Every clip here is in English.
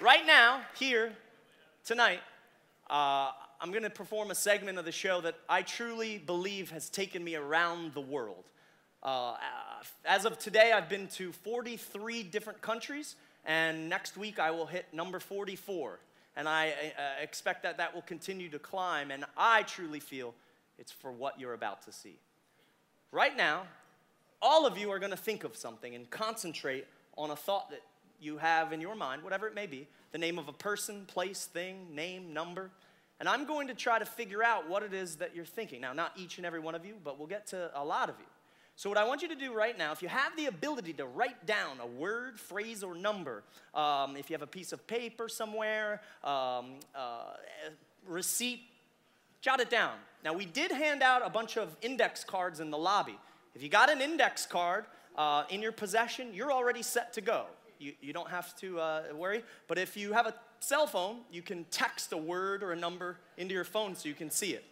Right now, here, tonight, uh, I'm going to perform a segment of the show that I truly believe has taken me around the world. Uh, as of today, I've been to 43 different countries, and next week I will hit number 44. And I uh, expect that that will continue to climb, and I truly feel it's for what you're about to see. Right now, all of you are going to think of something and concentrate on a thought that you have in your mind, whatever it may be the name of a person, place, thing, name, number. And I'm going to try to figure out what it is that you're thinking. Now, not each and every one of you, but we'll get to a lot of you. So, what I want you to do right now, if you have the ability to write down a word, phrase, or number, um, if you have a piece of paper somewhere, um, uh, receipt, jot it down. Now, we did hand out a bunch of index cards in the lobby. If you got an index card uh, in your possession, you're already set to go. You, you don't have to uh, worry. But if you have a cell phone, you can text a word or a number into your phone so you can see it.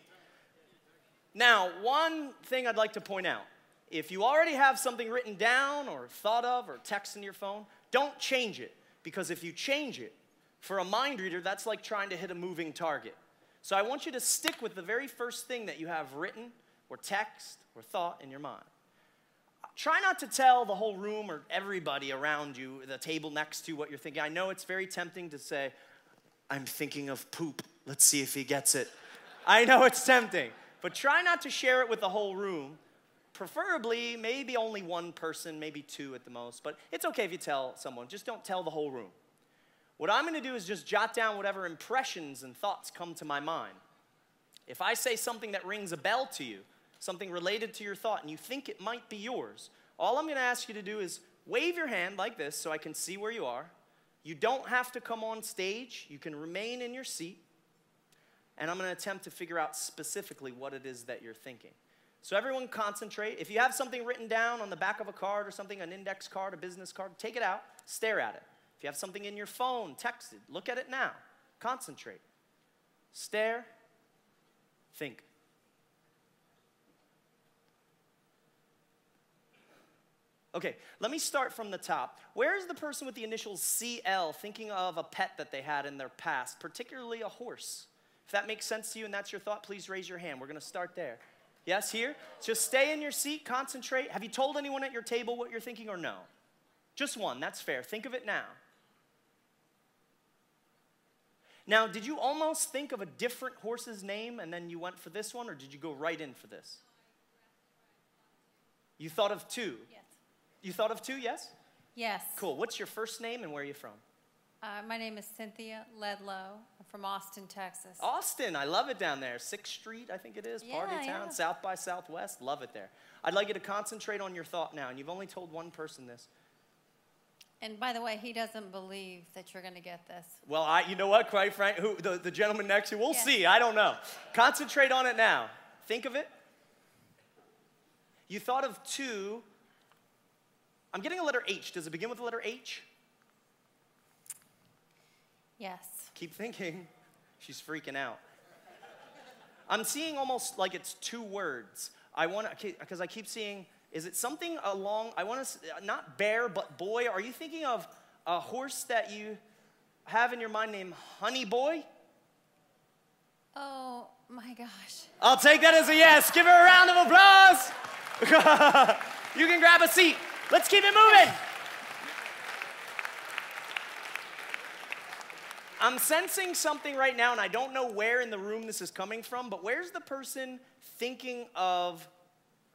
Now, one thing I'd like to point out if you already have something written down or thought of or text in your phone, don't change it. Because if you change it, for a mind reader, that's like trying to hit a moving target. So I want you to stick with the very first thing that you have written or text or thought in your mind. Try not to tell the whole room or everybody around you, the table next to, what you're thinking. I know it's very tempting to say, I'm thinking of poop. Let's see if he gets it. I know it's tempting, but try not to share it with the whole room. Preferably, maybe only one person, maybe two at the most, but it's okay if you tell someone. Just don't tell the whole room. What I'm gonna do is just jot down whatever impressions and thoughts come to my mind. If I say something that rings a bell to you, something related to your thought, and you think it might be yours, all I'm going to ask you to do is wave your hand like this so I can see where you are. You don't have to come on stage, you can remain in your seat. And I'm going to attempt to figure out specifically what it is that you're thinking. So, everyone concentrate. If you have something written down on the back of a card or something, an index card, a business card, take it out, stare at it. If you have something in your phone, text it, look at it now. Concentrate. Stare, think. Okay, let me start from the top. Where is the person with the initials CL thinking of a pet that they had in their past, particularly a horse? If that makes sense to you and that's your thought, please raise your hand. We're gonna start there. Yes, here? Just stay in your seat, concentrate. Have you told anyone at your table what you're thinking or no? Just one, that's fair. Think of it now. Now, did you almost think of a different horse's name and then you went for this one, or did you go right in for this? You thought of two. Yes. You thought of two, yes? Yes. Cool. What's your first name and where are you from? Uh, my name is Cynthia Ledlow. I'm from Austin, Texas. Austin, I love it down there. Sixth Street, I think it is, Party Yeah, Town, yeah. South by Southwest. Love it there. I'd like you to concentrate on your thought now, and you've only told one person this. And by the way, he doesn't believe that you're going to get this. Well, I, you know what, quite frank, who, the, the gentleman next to you, we'll Yeah. see. I don't know. Concentrate on it now. Think of it. You thought of two. I'm getting a letter H. Does it begin with the letter H? Yes. Keep thinking. She's freaking out. I'm seeing almost like it's two words. I want to, because I keep seeing, is it something along, I want to, not bear, but boy? Are you thinking of a horse that you have in your mind named Honey Boy? Oh my gosh. I'll take that as a yes. Give her a round of applause. you can grab a seat. Let's keep it moving. I'm sensing something right now, and I don't know where in the room this is coming from, but where's the person thinking of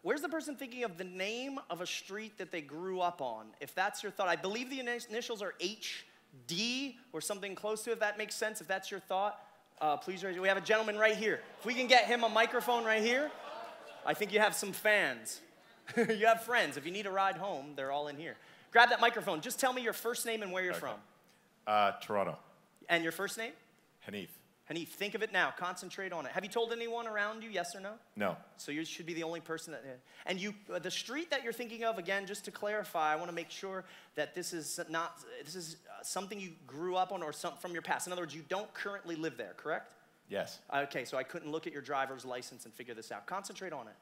where's the person thinking of the name of a street that they grew up on? If that's your thought, I believe the initials are HD or something close to it. If that makes sense, if that's your thought, uh, please raise. your- We have a gentleman right here. If we can get him a microphone right here, I think you have some fans. you have friends. If you need a ride home, they're all in here. Grab that microphone. Just tell me your first name and where you're Okay. from. Uh, Toronto. And your first name? Hanif. Hanif, think of it now. Concentrate on it. Have you told anyone around you, yes or no? No. So you should be the only person that. And you, uh, the street that you're thinking of, again, just to clarify, I want to make sure that this is not. This is uh, something you grew up on or some, from your past. In other words, you don't currently live there, correct? Yes. Okay, so I couldn't look at your driver's license and figure this out. Concentrate on it.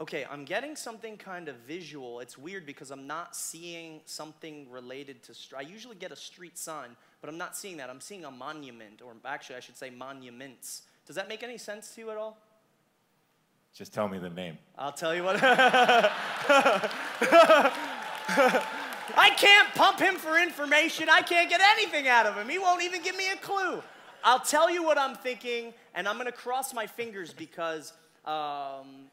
Okay, I'm getting something kind of visual. It's weird because I'm not seeing something related to. Str- I usually get a street sign, but I'm not seeing that. I'm seeing a monument, or actually, I should say monuments. Does that make any sense to you at all? Just tell me the name. I'll tell you what. I can't pump him for information. I can't get anything out of him. He won't even give me a clue. I'll tell you what I'm thinking, and I'm going to cross my fingers because, um,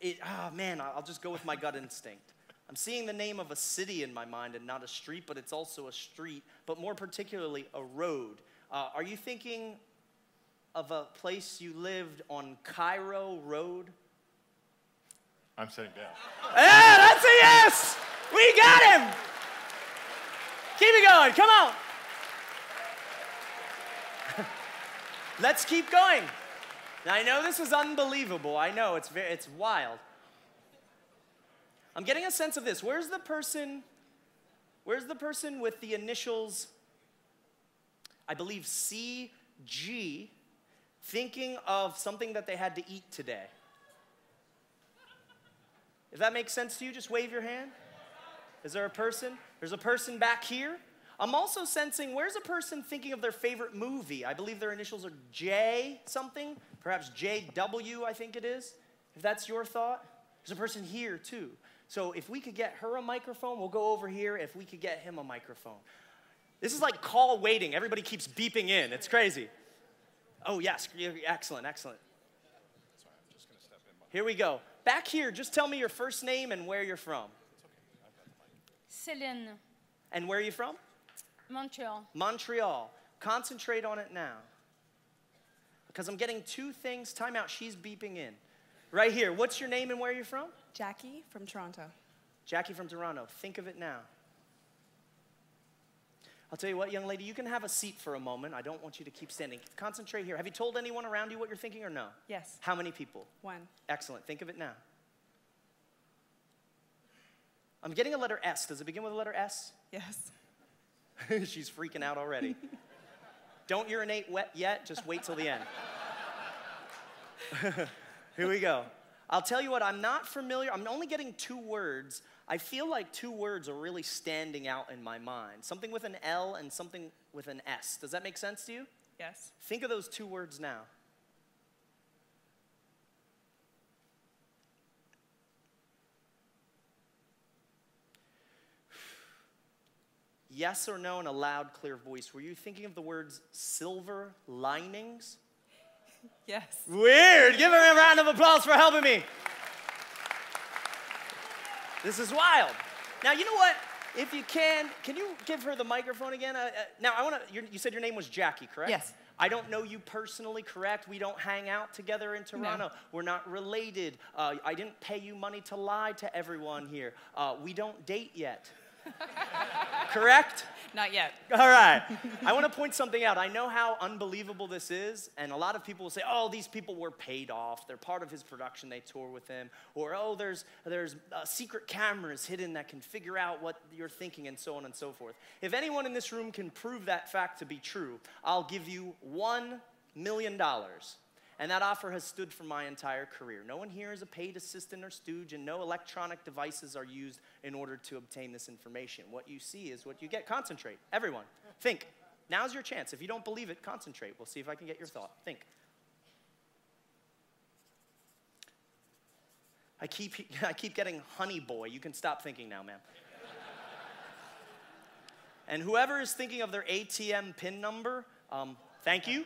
it, oh man, I'll just go with my gut instinct. I'm seeing the name of a city in my mind and not a street, but it's also a street, but more particularly a road. Uh, are you thinking of a place you lived on Cairo Road? I'm sitting down. Yeah, that's a yes! We got him! Keep it going, come on. Let's keep going. I know this is unbelievable. I know it's, very, it's wild. I'm getting a sense of this. Where's the person? Where's the person with the initials, I believe CG, thinking of something that they had to eat today? If that makes sense to you, just wave your hand. Is there a person? There's a person back here. I'm also sensing where's a person thinking of their favorite movie? I believe their initials are J something, perhaps JW, I think it is. If that's your thought, there's a person here too. So if we could get her a microphone, we'll go over here. If we could get him a microphone. This is like call waiting. Everybody keeps beeping in. It's crazy. Oh, yes. Excellent, excellent. Here we go. Back here, just tell me your first name and where you're from. Céline, And where are you from? Montreal. Montreal. Concentrate on it now. Because I'm getting two things. Time out. She's beeping in. Right here. What's your name and where are you from? Jackie from Toronto. Jackie from Toronto. Think of it now. I'll tell you what, young lady, you can have a seat for a moment. I don't want you to keep standing. Concentrate here. Have you told anyone around you what you're thinking or no? Yes. How many people? One. Excellent. Think of it now. I'm getting a letter S. Does it begin with a letter S? Yes. She's freaking out already. Don't urinate wet yet, just wait till the end. Here we go. I'll tell you what, I'm not familiar. I'm only getting two words. I feel like two words are really standing out in my mind something with an L and something with an S. Does that make sense to you? Yes. Think of those two words now. Yes or no in a loud, clear voice. Were you thinking of the words silver linings? Yes. Weird. Give her a round of applause for helping me. This is wild. Now, you know what? If you can, can you give her the microphone again? Uh, uh, now, I want to, you said your name was Jackie, correct? Yes. I don't know you personally, correct? We don't hang out together in Toronto. We're not related. Uh, I didn't pay you money to lie to everyone here. Uh, we don't date yet. correct? Not yet. All right. I want to point something out. I know how unbelievable this is, and a lot of people will say, "Oh, these people were paid off. They're part of his production. They tour with him." Or, "Oh, there's there's uh, secret cameras hidden that can figure out what you're thinking, and so on and so forth." If anyone in this room can prove that fact to be true, I'll give you one million dollars. And that offer has stood for my entire career. No one here is a paid assistant or stooge, and no electronic devices are used in order to obtain this information. What you see is what you get. Concentrate. Everyone, think. Now's your chance. If you don't believe it, concentrate. We'll see if I can get your thought. Think. I keep, I keep getting honey boy. You can stop thinking now, ma'am. and whoever is thinking of their ATM PIN number, um, thank you.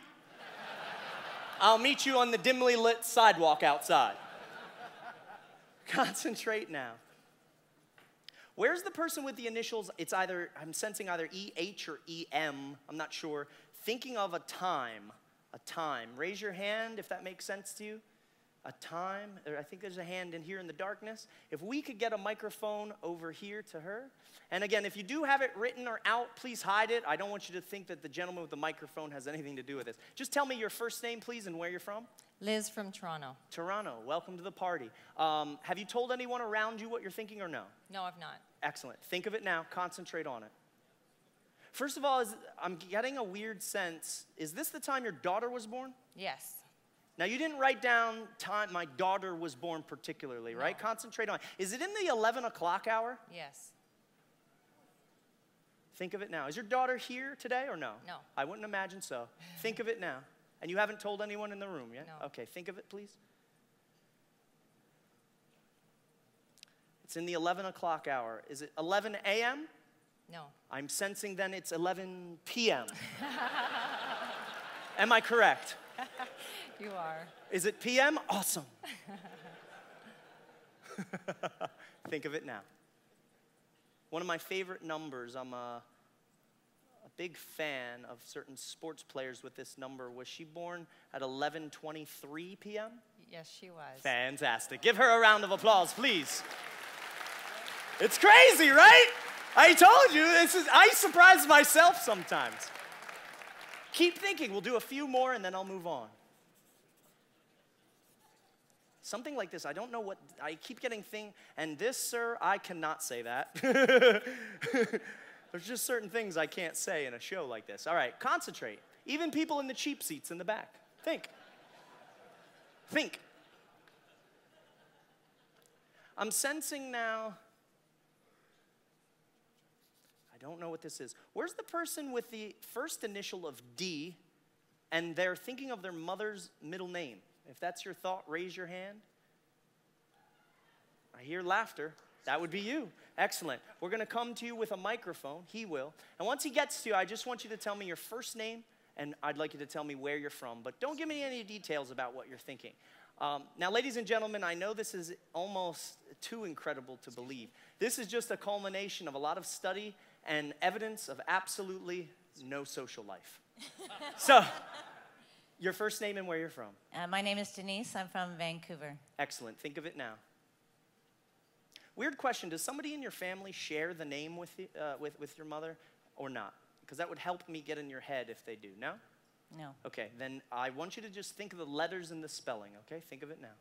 I'll meet you on the dimly lit sidewalk outside. Concentrate now. Where's the person with the initials? It's either, I'm sensing either EH or EM, I'm not sure. Thinking of a time, a time. Raise your hand if that makes sense to you. A time, I think there's a hand in here in the darkness. If we could get a microphone over here to her. And again, if you do have it written or out, please hide it. I don't want you to think that the gentleman with the microphone has anything to do with this. Just tell me your first name, please, and where you're from. Liz from Toronto. Toronto, welcome to the party. Um, have you told anyone around you what you're thinking or no? No, I've not. Excellent. Think of it now, concentrate on it. First of all, is, I'm getting a weird sense. Is this the time your daughter was born? Yes. Now, you didn't write down time my daughter was born particularly, right? No. Concentrate on. Is it in the 11 o'clock hour? Yes. Think of it now. Is your daughter here today or no? No. I wouldn't imagine so. Think of it now. And you haven't told anyone in the room yet? No. Okay, think of it, please. It's in the 11 o'clock hour. Is it 11 a.m.? No. I'm sensing then it's 11 p.m. Am I correct? You are. Is it p.m.? Awesome. Think of it now. One of my favorite numbers, I'm a, a big fan of certain sports players with this number. Was she born at 11:23 p.m.? Yes, she was. Fantastic. Give her a round of applause, please. It's crazy, right? I told you, this is I surprise myself sometimes. Keep thinking. We'll do a few more and then I'll move on. Something like this, I don't know what I keep getting thing and this sir, I cannot say that. There's just certain things I can't say in a show like this. All right, concentrate. Even people in the cheap seats in the back. Think. Think. I'm sensing now. I don't know what this is. Where's the person with the first initial of D and they're thinking of their mother's middle name? If that's your thought, raise your hand. I hear laughter. That would be you. Excellent. We're going to come to you with a microphone. He will. And once he gets to you, I just want you to tell me your first name and I'd like you to tell me where you're from. But don't give me any details about what you're thinking. Um, now, ladies and gentlemen, I know this is almost too incredible to believe. This is just a culmination of a lot of study and evidence of absolutely no social life. so, your first name and where you're from. Uh, my name is Denise. I'm from Vancouver. Excellent. Think of it now. Weird question. Does somebody in your family share the name with, you, uh, with, with your mother or not? Because that would help me get in your head if they do. No? No. Okay, then I want you to just think of the letters and the spelling, okay? Think of it now.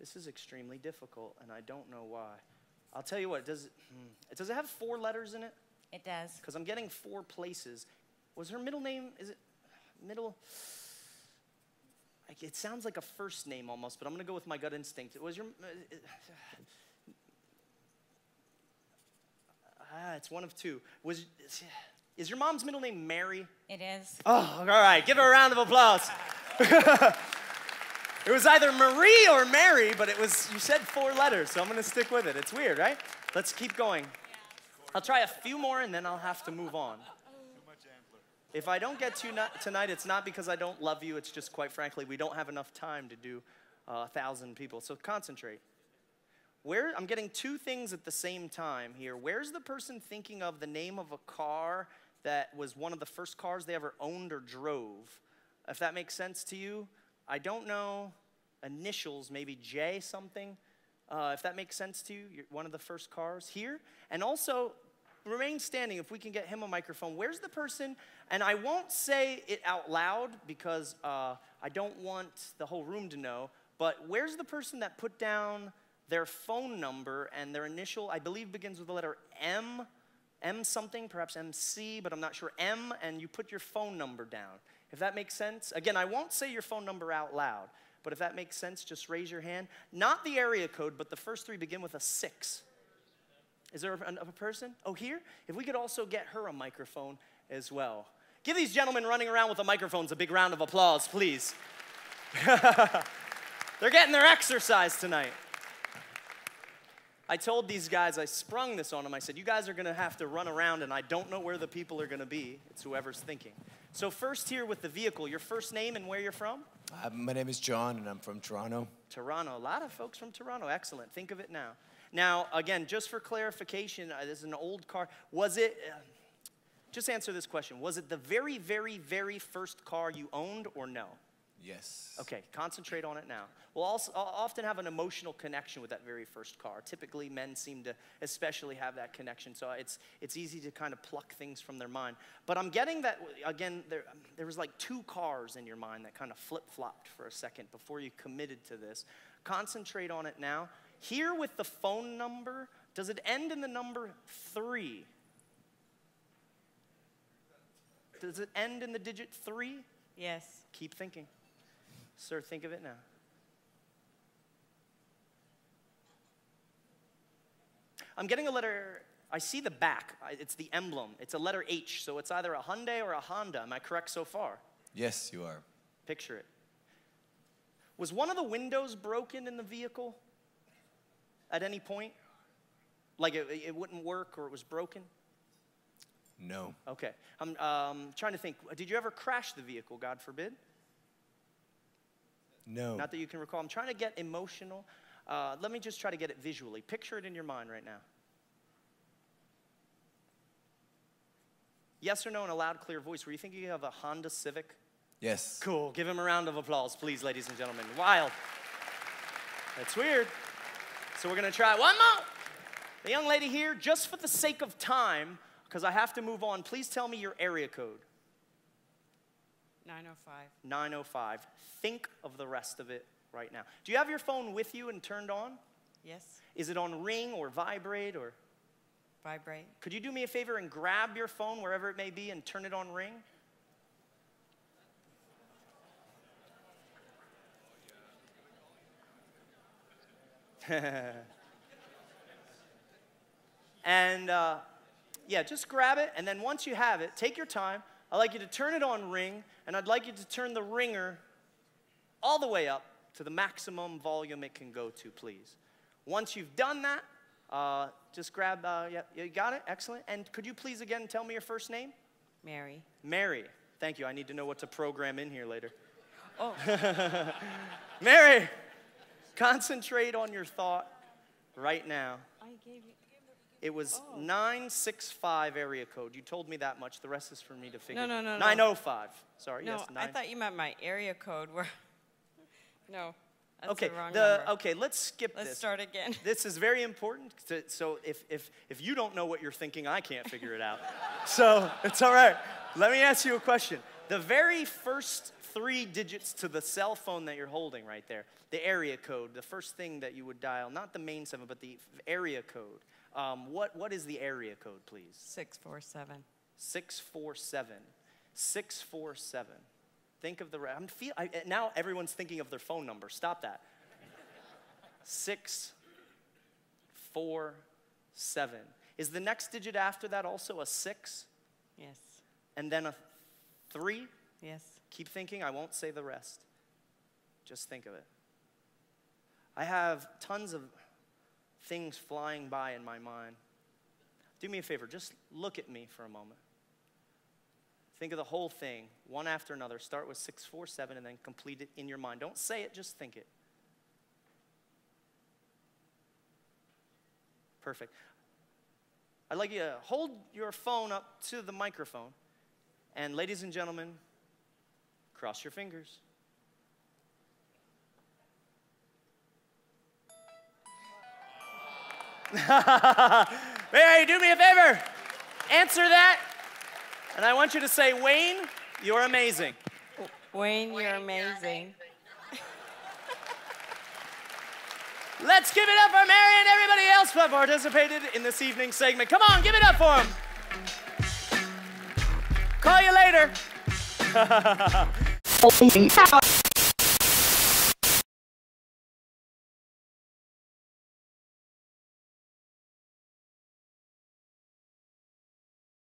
This is extremely difficult, and I don't know why. I'll tell you what, does it, hmm, does it have four letters in it? It does. Because I'm getting four places. Was her middle name, is it middle? Like, It sounds like a first name almost, but I'm going to go with my gut instinct. Was your. uh, Ah, it's one of two. Was is your mom's middle name Mary? It is. Oh, all right. Give her a round of applause. it was either Marie or Mary, but it was you said four letters, so I'm to stick with it. It's weird, right? Let's keep going. I'll try a few more and then I'll have to move on. If I don't get to tonight, it's not because I don't love you. It's just quite frankly, we don't have enough time to do uh, a thousand people. So concentrate. Where I'm getting two things at the same time here. Where's the person thinking of the name of a car that was one of the first cars they ever owned or drove? If that makes sense to you, I don't know initials, maybe J something. Uh, if that makes sense to you, you're one of the first cars here. And also, remain standing if we can get him a microphone. Where's the person? And I won't say it out loud because uh, I don't want the whole room to know, but where's the person that put down their phone number and their initial, I believe, begins with the letter M, M something, perhaps MC, but I'm not sure, M, and you put your phone number down. If that makes sense. Again, I won't say your phone number out loud, but if that makes sense, just raise your hand. Not the area code, but the first three begin with a six. Is there a, a person? Oh, here? If we could also get her a microphone as well. Give these gentlemen running around with the microphones a big round of applause, please. They're getting their exercise tonight. I told these guys, I sprung this on them. I said, You guys are going to have to run around, and I don't know where the people are going to be. It's whoever's thinking. So, first, here with the vehicle, your first name and where you're from? Uh, my name is John, and I'm from Toronto. Toronto. A lot of folks from Toronto. Excellent. Think of it now. Now, again, just for clarification, uh, this is an old car. Was it, uh, just answer this question, was it the very, very, very first car you owned or no? Yes. Okay, concentrate on it now. We'll also I'll often have an emotional connection with that very first car. Typically, men seem to especially have that connection, so it's it's easy to kind of pluck things from their mind. But I'm getting that again. There there was like two cars in your mind that kind of flip flopped for a second before you committed to this. Concentrate on it now. Here with the phone number, does it end in the number three? Does it end in the digit three? Yes. Keep thinking. Sir, think of it now. I'm getting a letter. I see the back. It's the emblem. It's a letter H, so it's either a Hyundai or a Honda. Am I correct so far? Yes, you are. Picture it. Was one of the windows broken in the vehicle at any point? Like it, it wouldn't work or it was broken? No. Okay. I'm um, trying to think. Did you ever crash the vehicle, God forbid? No. Not that you can recall. I'm trying to get emotional. Uh, let me just try to get it visually. Picture it in your mind right now. Yes or no in a loud, clear voice. Were you thinking of a Honda Civic? yes. Cool. Give him a round of applause, please, ladies and gentlemen. Wild. That's weird. So we're going to try one more. The young lady here, just for the sake of time, because I have to move on, please tell me your area code 905. 905. Think of the rest of it right now. Do you have your phone with you and turned on? Yes. Is it on ring or vibrate or Vibrate. could you do me a favor and grab your phone wherever it may be and turn it on ring? and uh, yeah, just grab it, and then once you have it, take your time. I'd like you to turn it on ring, and I'd like you to turn the ringer all the way up to the maximum volume it can go to, please. Once you've done that, uh, just grab, uh, yeah, you got it? Excellent. And could you please again tell me your first name? Mary. Mary. Thank you. I need to know what to program in here later. Oh. Mary, concentrate on your thought right now. I gave you. It was Oh. 965 area code. You told me that much. The rest is for me to figure. no, no, no. 905. Sorry, No, yes. I thought you meant my area code. Where? No. That's okay, the wrong the, okay, let's skip this. Let's start again. This is very important. To, so if, if, if you don't know what you're thinking, I can't figure it out. so it's all right. Let me ask you a question. The very first three digits to the cell phone that you're holding right there, the area code, the first thing that you would dial, not the main seven, but the area code. Um, what, what is the area code, please? 647. 647. 647. Think of the I'm feel, I, now everyone's thinking of their phone number. Stop that. Six, four, seven. Is the next digit after that also a six Yes. and then a three? Yes. Keep thinking, I won't say the rest. Just think of it. I have tons of things flying by in my mind. Do me a favor, just look at me for a moment. Think of the whole thing, one after another. Start with 647 and then complete it in your mind. Don't say it, just think it. Perfect. I'd like you to hold your phone up to the microphone. And, ladies and gentlemen, cross your fingers. Mary, do me a favor. Answer that. And I want you to say, Wayne, you're amazing. Wayne, you're amazing. Let's give it up for Mary and everybody else who have participated in this evening's segment. Come on, give it up for them. Call you later.